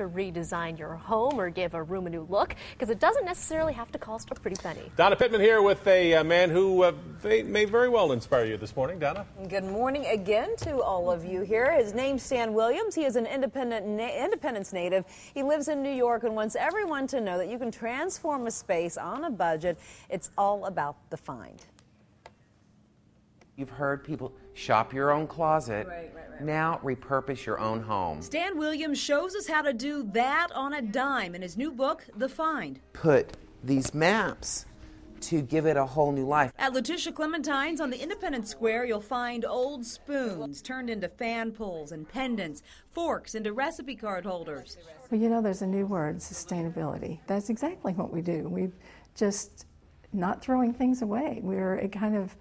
to redesign your home or give a room a new look because it doesn't necessarily have to cost a pretty penny. Donna Pitman here with a uh, man who uh, may very well inspire you this morning. Donna? Good morning again to all of you here. His name's Stan Williams. He is an independent na- Independence native. He lives in New York and wants everyone to know that you can transform a space on a budget. It's all about the find. You've heard people shop your own closet. Right, right, right. Now repurpose your own home. Stan Williams shows us how to do that on a dime in his new book, The Find. Put these maps to give it a whole new life. At Letitia Clementine's on the Independence Square, you'll find old spoons turned into fan pulls and pendants, forks into recipe card holders. Well, you know, there's a new word, sustainability. That's exactly what we do. We've just not throwing things away. We're a kind of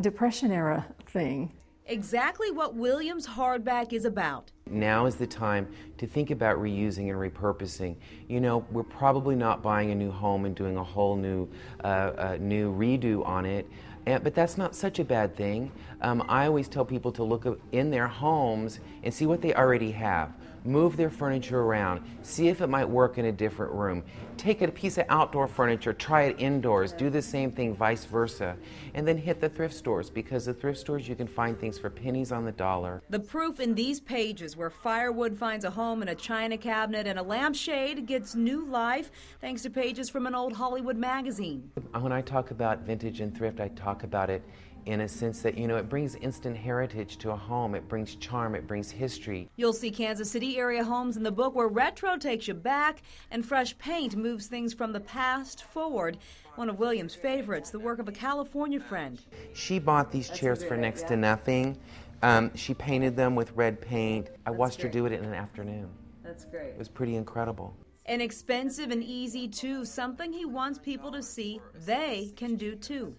Depression era thing. Exactly what Williams Hardback is about. Now is the time to think about reusing and repurposing. You know, we're probably not buying a new home and doing a whole new, uh, uh, new redo on it, and, but that's not such a bad thing. Um, I always tell people to look in their homes and see what they already have move their furniture around, see if it might work in a different room. Take a piece of outdoor furniture, try it indoors, do the same thing, vice versa. And then hit the thrift stores because the thrift stores you can find things for pennies on the dollar. The proof in these pages where firewood finds a home in a china cabinet and a lampshade gets new life thanks to pages from an old Hollywood magazine. When I talk about vintage and thrift, I talk about it in a sense that, you know, it brings instant heritage to a home, it brings charm, it brings history. You'll see Kansas City area homes in the book where retro takes you back and fresh paint moves things from the past forward. One of Williams' favorites, the work of a California friend. She bought these That's chairs for next yeah. to nothing. Um, she painted them with red paint. I That's watched great. her do it in an afternoon. That's great. It was pretty incredible. Inexpensive and easy too, something he wants people to see they can do too.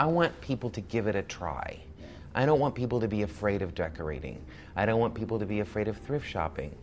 I want people to give it a try. I don't want people to be afraid of decorating. I don't want people to be afraid of thrift shopping.